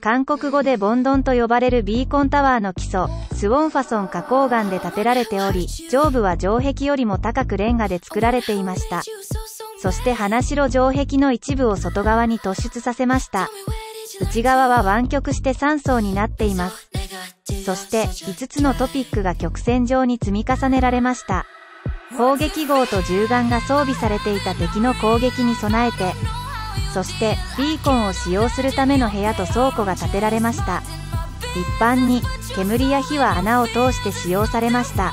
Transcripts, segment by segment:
韓国語でボンドンと呼ばれるビーコンタワーの基礎、スウォンファソン花崗岩で建てられており、上部は城壁よりも高くレンガで作られていました。そして花城城壁の一部を外側に突出させました。内側は湾曲して3層になっています。そして5つのトピックが曲線上に積み重ねられました。砲撃号と銃眼が装備されていた敵の攻撃に備えて、そしてビーコンを使用するための部屋と倉庫が建てられました。一般に煙や火は穴を通して使用されました。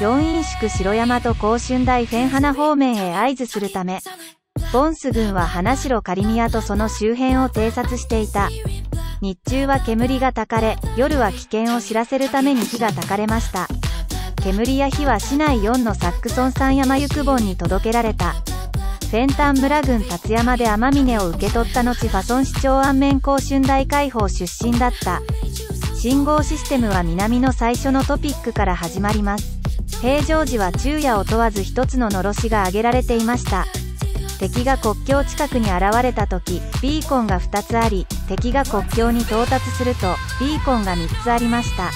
四陰宿城山と甲春大フェンハナ方面へ合図するため、ボンス軍は花城カリミアとその周辺を偵察していた。日中は煙がたかれ、夜は危険を知らせるために火がたかれました。煙や火は市内4のサックソン山山行く本に届けられた。フェンタン村郡達山で天峰を受け取った後ファソン市長安面甲春大解放出身だった。信号システムは南の最初のトピックから始まります。平常時は昼夜を問わず一つののろしが挙げられていました。敵が国境近くに現れた時、ビーコンが2つあり、敵が国境に到達すると、ビーコンが3つありました。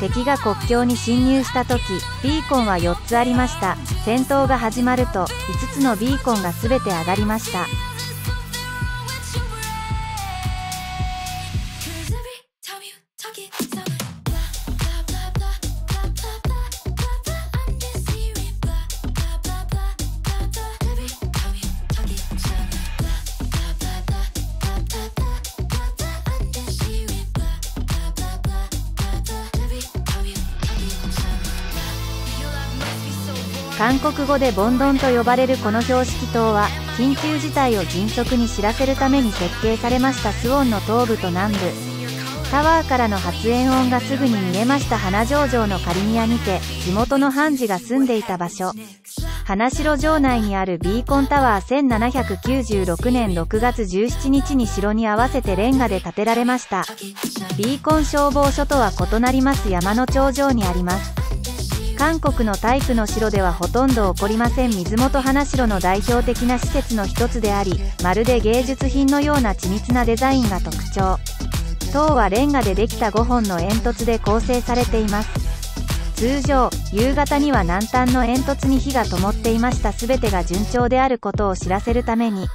敵が国境に侵入した時、ビーコンは4つありました。戦闘が始まると、5つのビーコンが全て上がりました。韓国語でボンドンと呼ばれるこの標識灯は、緊急事態を迅速に知らせるために設計されましたスウォンの東部と南部。タワーからの発煙音がすぐに見えました花城城のカリミアにて、地元の判事が住んでいた場所。花城城内にあるビーコンタワー1796年6月17日に城に合わせてレンガで建てられました。ビーコン消防署とは異なります山の頂上にあります。韓国のタイプの城ではほとんど起こりません。水元花城の代表的な施設の一つでありまるで芸術品のような緻密なデザインが特徴。塔はレンガでできた5本の煙突で構成されています。通常夕方には南端の煙突に火が灯っていました。全てが順調であることを知らせるために。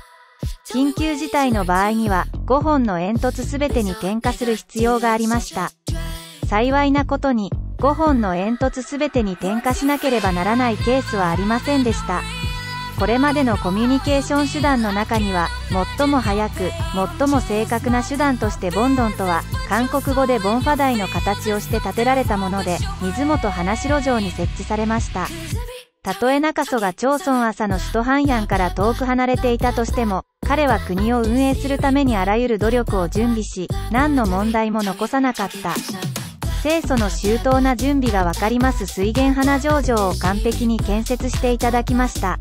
緊急事態の場合には5本の煙突全てに点火する必要がありました。幸いなことに5本の煙突すべてに点火しなければならないケースはありませんでした。これまでのコミュニケーション手段の中には、最も早く、最も正確な手段としてボンドンとは、韓国語でボンファ台の形をして建てられたもので、水元花城城に設置されました。たとえ中曽が町村朝の首都ハンヤンから遠く離れていたとしても、彼は国を運営するためにあらゆる努力を準備し、何の問題も残さなかった。清楚の周到な準備がわかります水源花上場を完璧に建設していただきました。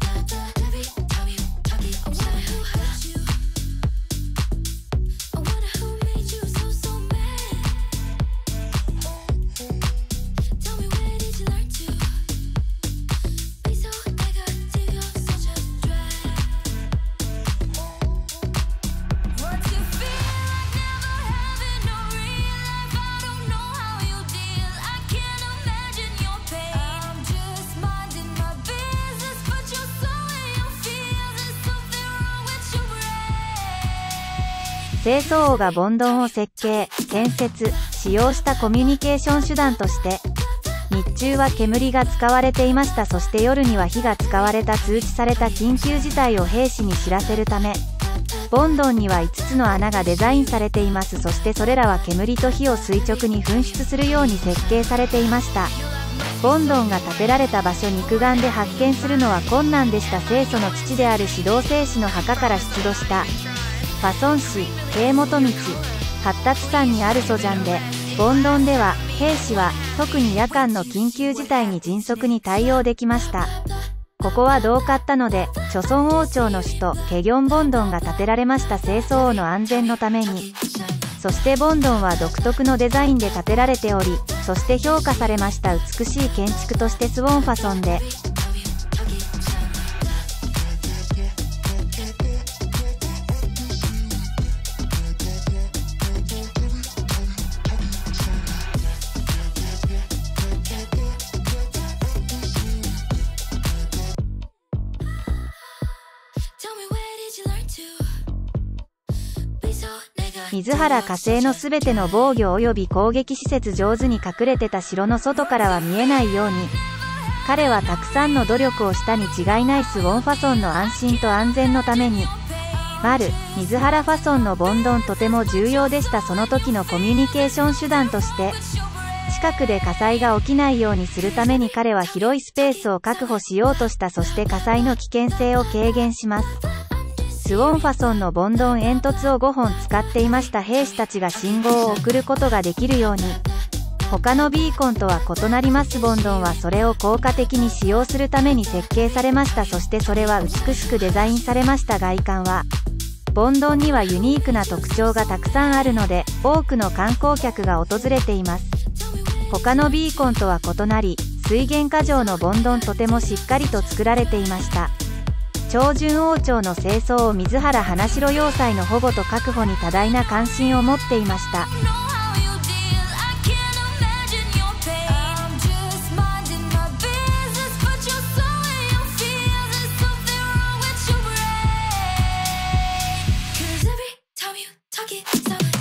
清掃王がボンドンを設計、建設、使用したコミュニケーション手段として、日中は煙が使われていました。そして夜には火が使われた通知された緊急事態を兵士に知らせるため、ボンドンには5つの穴がデザインされています。そしてそれらは煙と火を垂直に噴出するように設計されていました。ボンドンが建てられた場所肉眼で発見するのは困難でした。清楚の父である指導聖師の墓から出土した。ファソン市、京本道、発達山にあるソジャンで、ボンドンでは、兵士は、特に夜間の緊急事態に迅速に対応できました。ここは遠かったので、諸村王朝の首都、ケギョンボンドンが建てられました清掃王の安全のために。そしてボンドンは独特のデザインで建てられており、そして評価されました美しい建築としてスウォンファソンで、水原火星のすべての防御及び攻撃施設上手に隠れてた城の外からは見えないように、彼はたくさんの努力をしたに違いないスウォンファソンの安心と安全のために、丸、水原ファソンのボンドンとても重要でした。その時のコミュニケーション手段として、近くで火災が起きないようにするために彼は広いスペースを確保しようとしたそして火災の危険性を軽減します。スウォンファソンのボンドン煙突を5本使っていました兵士たちが信号を送ることができるように、他のビーコンとは異なりますボンドンはそれを効果的に使用するために設計されました。そしてそれは美しくデザインされました外観は。ボンドンにはユニークな特徴がたくさんあるので多くの観光客が訪れています。他のビーコンとは異なり水源過剰のボンドンとてもしっかりと作られていました長順王朝の清掃を水原花城要塞の保護と確保に多大な関心を持っていました Talk it, talk.